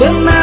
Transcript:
benar